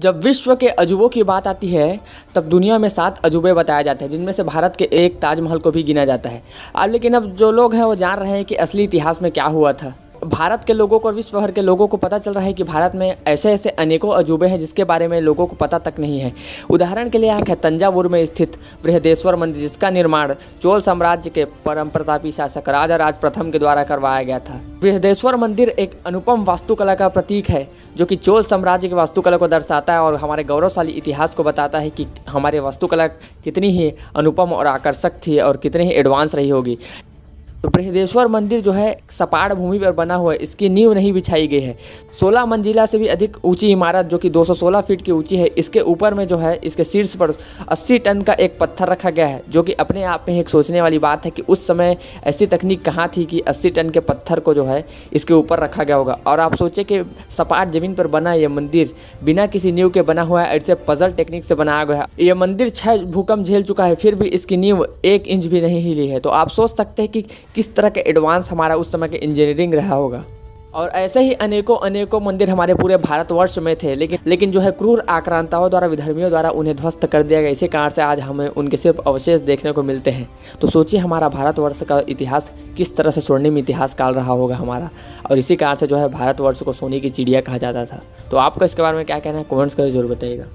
जब विश्व के अजूबों की बात आती है, तब दुनिया में सात अजूबे बताए जाते हैं, जिनमें से भारत के एक ताजमहल को भी गिना जाता है। लेकिन अब जो लोग हैं, वो जान रहे हैं कि असली इतिहास में क्या हुआ था। भारत के लोगों को और विश्व भर के लोगों को पता चल रहा है कि भारत में ऐसे ऐसे अनेकों अजूबे हैं जिसके बारे में लोगों को पता तक नहीं है। उदाहरण के लिए आँख है, तंजावुर में स्थित बृहदेश्वर मंदिर जिसका निर्माण चोल साम्राज्य के परम प्रतापी शासक राजा राज प्रथम के द्वारा करवाया गया था। बृहदेश्वर मंदिर एक अनुपम वास्तुकला का प्रतीक है, जो कि चोल साम्राज्य की वास्तुकला को दर्शाता है और हमारे गौरवशाली इतिहास को बताता है कि हमारे वास्तुकला कितनी ही अनुपम और आकर्षक थी और कितनी ही एडवांस रही होगी। तो बृहदेश्वर मंदिर जो है, सपाट भूमि पर बना हुआ है, इसकी नींव नहीं बिछाई गई है। 16 मंजिला से भी अधिक ऊँची इमारत, जो कि 216 फीट की ऊँची है, इसके ऊपर में जो है, इसके शीर्ष पर 80 टन का एक पत्थर रखा गया है, जो कि अपने आप में एक सोचने वाली बात है कि उस समय ऐसी तकनीक कहाँ थी कि 80 टन के पत्थर को जो है, इसके ऊपर रखा गया होगा। और आप सोचें कि सपाट ज़मीन पर बना यह मंदिर, बिना किसी नींव के बना हुआ है, ऐसे पजल टेक्निक से बनाया गया है। यह मंदिर छः भूकंप झेल चुका है, फिर भी इसकी नींव एक इंच भी नहीं हिली है। तो आप सोच सकते हैं कि किस तरह का एडवांस हमारा उस समय का इंजीनियरिंग रहा होगा। और ऐसे ही अनेकों अनेकों मंदिर हमारे पूरे भारतवर्ष में थे, लेकिन लेकिन जो है क्रूर आक्रांताओं द्वारा, विधर्मियों द्वारा उन्हें ध्वस्त कर दिया गया। इसी कारण से आज हमें उनके सिर्फ़ अवशेष देखने को मिलते हैं। तो सोचिए हमारा भारतवर्ष का इतिहास किस तरह से स्वर्णिम इतिहास काल रहा होगा हमारा। और इसी कारण से जो है भारतवर्ष को सोने की चिड़िया कहा जाता था। तो आपको इसके बारे में क्या कहना है? कमेंट्स करके ज़रूर बताइएगा।